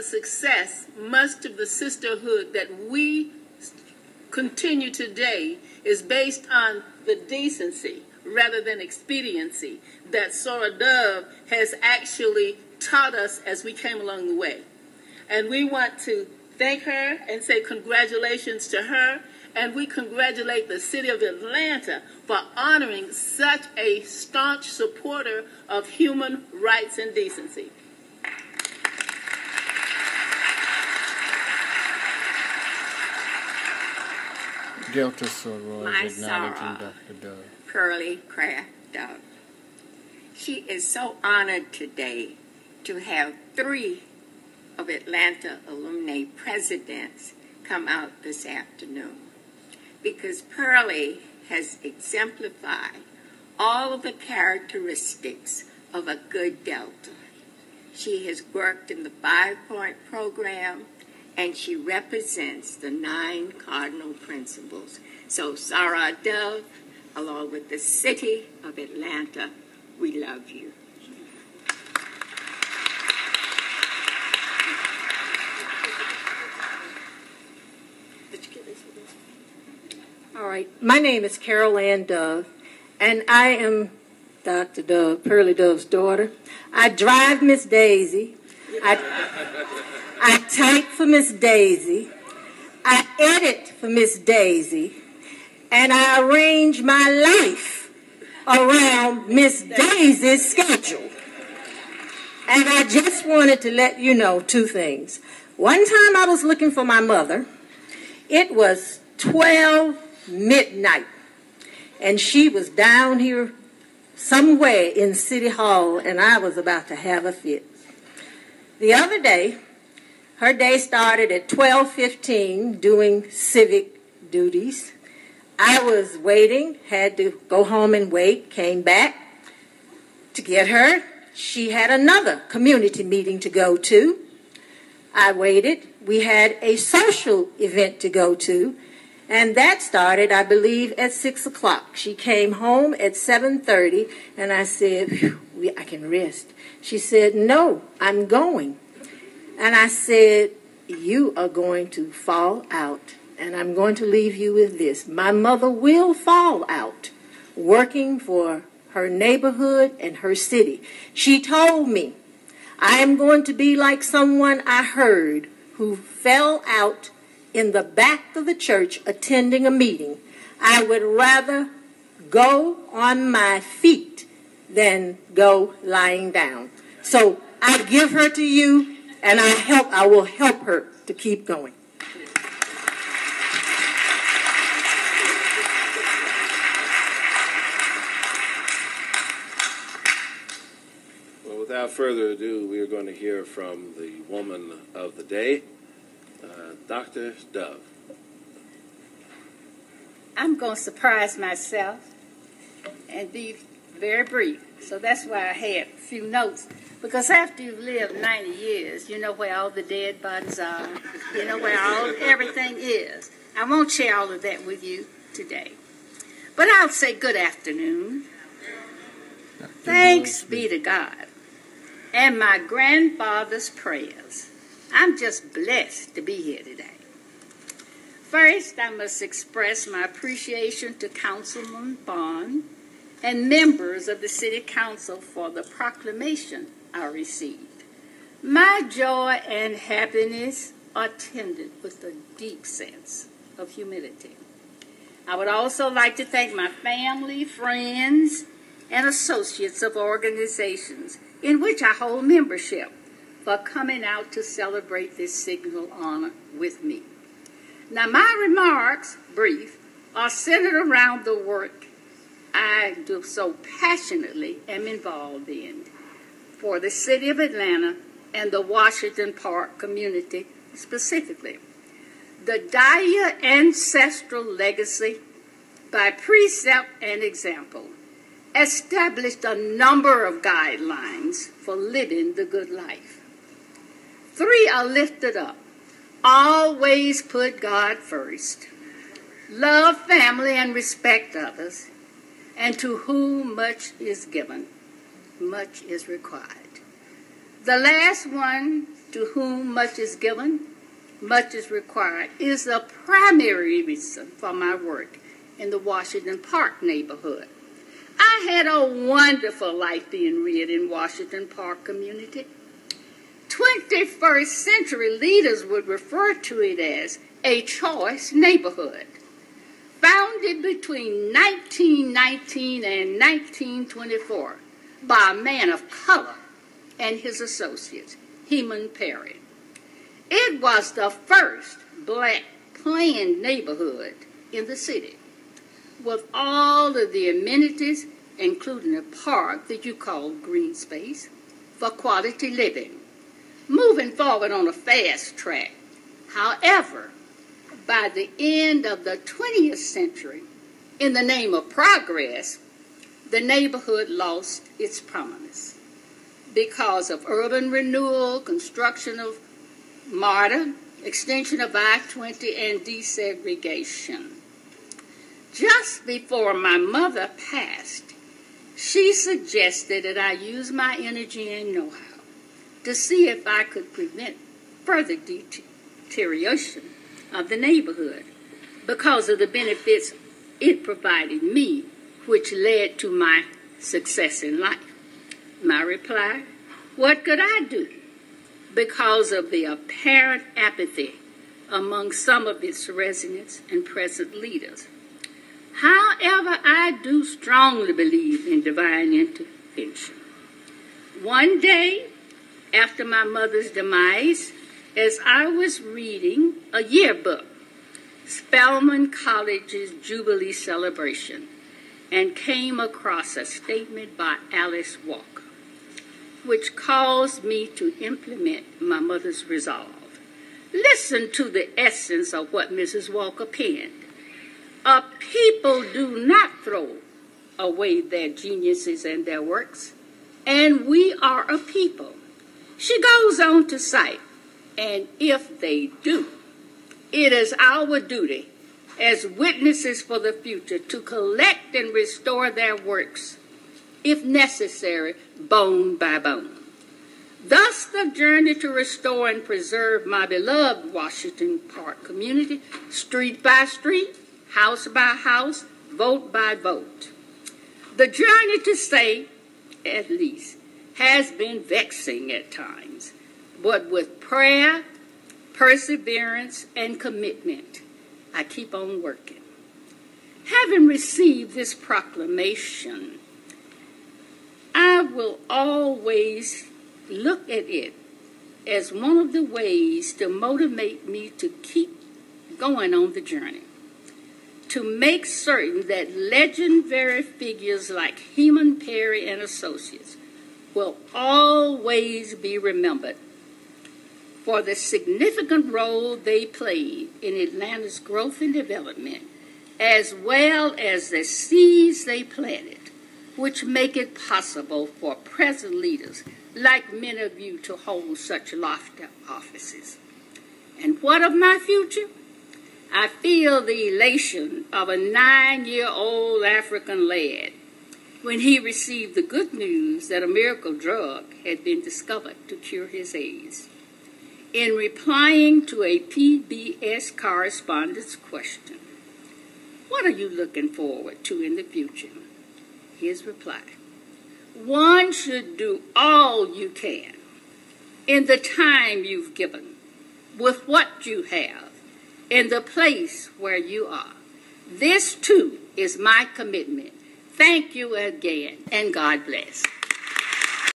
the success, much of the sisterhood that we continue today is based on the decency rather than expediency that Soror Dove has actually taught us as we came along the way. And we want to thank her and say congratulations to her. And we congratulate the city of Atlanta for honoring such a staunch supporter of human rights and decency. Delta Soror My is acknowledging. Dr. Dove. Pearlie Craft Dove. She is so honored today to have three of Atlanta alumni presidents come out this afternoon because Pearlie has exemplified all of the characteristics of a good Delta. She has worked in the five point program and she represents the nine cardinal principles. So, Soror Dove, along with the city of Atlanta, we love you. All right. My name is Carol Ann Dove, and I am Dr. Dove, Pearlie Dove's daughter. I drive Miss Daisy. I, I type for Miss Daisy. I edit for Miss Daisy. And I arrange my life around Miss Daisy's schedule. And I just wanted to let you know two things. One time I was looking for my mother. It was 12 midnight. And she was down here somewhere in City Hall, and I was about to have a fit. The other day, her day started at 12:15 doing civic duties. I was waiting, had to go home and wait, came back to get her. She had another community meeting to go to. I waited. We had a social event to go to, and that started, I believe, at six o'clock. She came home at seven thirty, and I said, "I can rest." She said, "No, I'm going," and I said, "You are going to fall out, and I'm going to leave you with this: My mother will fall out, working for her neighborhood and her city." She told me. I am going to be like someone I heard who fell out in the back of the church attending a meeting. I would rather go on my feet than go lying down. So I give her to you and I help I will help her to keep going. Well, without further ado, we are going to hear from the woman of the day, uh, Dr. Dove. I'm going to surprise myself and be very brief. So that's why I had a few notes. Because after you've lived 90 years, you know where all the dead bodies are. You know where all everything is. I won't share all of that with you today. But I'll say good afternoon. Thanks be to God and my grandfather's prayers. I'm just blessed to be here today. First, I must express my appreciation to Councilman Bond and members of the City Council for the proclamation I received. My joy and happiness are tended with a deep sense of humility. I would also like to thank my family, friends, and associates of organizations in which I hold membership for coming out to celebrate this signal honor with me. Now, my remarks, brief, are centered around the work I do so passionately am involved in for the city of Atlanta and the Washington Park community specifically. The Dyer ancestral legacy, by precept and example, established a number of guidelines for living the good life. Three are lifted up. Always put God first. Love family and respect others. And to whom much is given, much is required. The last one to whom much is given, much is required, is the primary reason for my work in the Washington Park neighborhood. I had a wonderful life being reared in Washington Park community. 21st century leaders would refer to it as a choice neighborhood. Founded between 1919 and 1924 by a man of color and his associates, Heman Perry. It was the first black planned neighborhood in the city with all of the amenities, including a park that you call green space, for quality living. Moving forward on a fast track. However, by the end of the 20th century, in the name of progress, the neighborhood lost its prominence because of urban renewal, construction of MARTA, extension of I 20, and desegregation. Just before my mother passed, she suggested that I use my energy and know how to see if I could prevent further deterioration of the neighborhood because of the benefits it provided me, which led to my success in life. My reply what could I do? Because of the apparent apathy among some of its residents and present leaders. However, I do strongly believe in divine intervention. One day, after my mother's demise, as I was reading a yearbook, Spelman College's Jubilee celebration, and came across a statement by Alice Walker, which caused me to implement my mother's resolve. Listen to the essence of what Mrs. Walker penned. A people do not throw away their geniuses and their works, and we are a people. She goes on to cite, and if they do, it is our duty as witnesses for the future to collect and restore their works, if necessary, bone by bone. Thus, the journey to restore and preserve my beloved Washington Park community, street by street, house by house, vote by vote. The journey to say, at least, has been vexing at times, but with prayer, perseverance, and commitment, I keep on working. Having received this proclamation, I will always look at it as one of the ways to motivate me to keep going on the journey. To make certain that legendary figures like Heman Perry and Associates will always be remembered for the significant role they played in Atlanta's growth and development, as well as the seeds they planted, which make it possible for present leaders like many of you to hold such lofty offices. And what of my future? I feel the elation of a nine year old African lad when he received the good news that a miracle drug had been discovered to cure his AIDS. In replying to a PBS correspondent's question, What are you looking forward to in the future? His reply One should do all you can in the time you've given, with what you have, in the place where you are. This too is my commitment. Thank you again, and God bless.